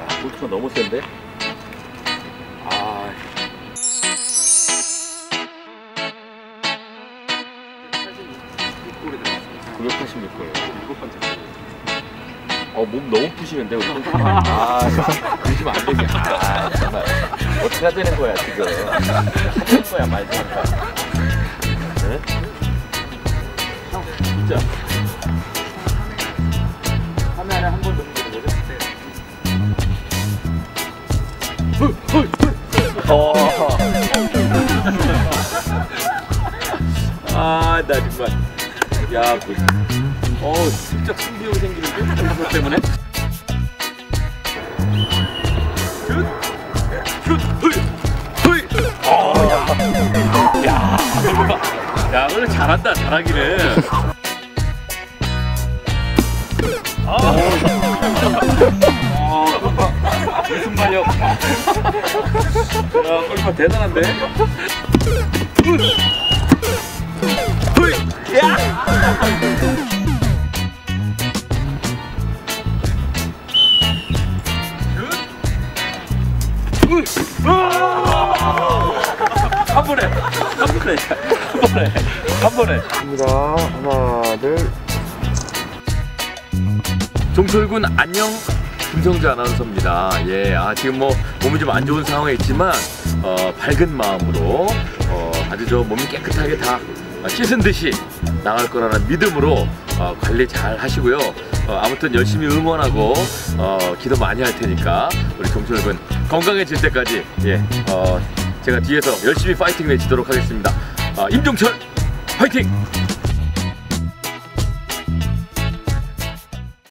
볼트가 너무 센데? 아. 골에 986골. 일곱 번째. 어, 몸 너무 푸시는데, 우리. 아, 그러시면 안 되지. 아, 정말. 어떻게 되는 거야, 지금. 하는 거야, 말도 안 돼. 네? 진짜. 아, 나 정말. 야, 그, 어, 슬쩍 신기하게 생기는데? 그것 때문에? 슛! 슛! 훌! 훌! 어, 야. 야, 야, 야, 오늘 잘한다, 잘하기는. 아, 어, 이순발력. 야, 골파 대단한데? 번에, 한 번에, 한 번에. 갑니다. 하나, 둘. 종철군 안녕 김성주 아나운서입니다. 예, 아 지금 뭐 몸이 좀 안 좋은 상황에 있지만 어, 밝은 마음으로 어, 아주 저 몸이 깨끗하게 다 씻은 듯이 나갈 거라는 믿음으로 어, 관리 잘 하시고요. 어, 아무튼 열심히 응원하고 어, 기도 많이 할 테니까 우리 종철군 건강해질 때까지 예, 어, 제가 뒤에서 열심히 파이팅 외치도록 하겠습니다. 어, 임종철 파이팅!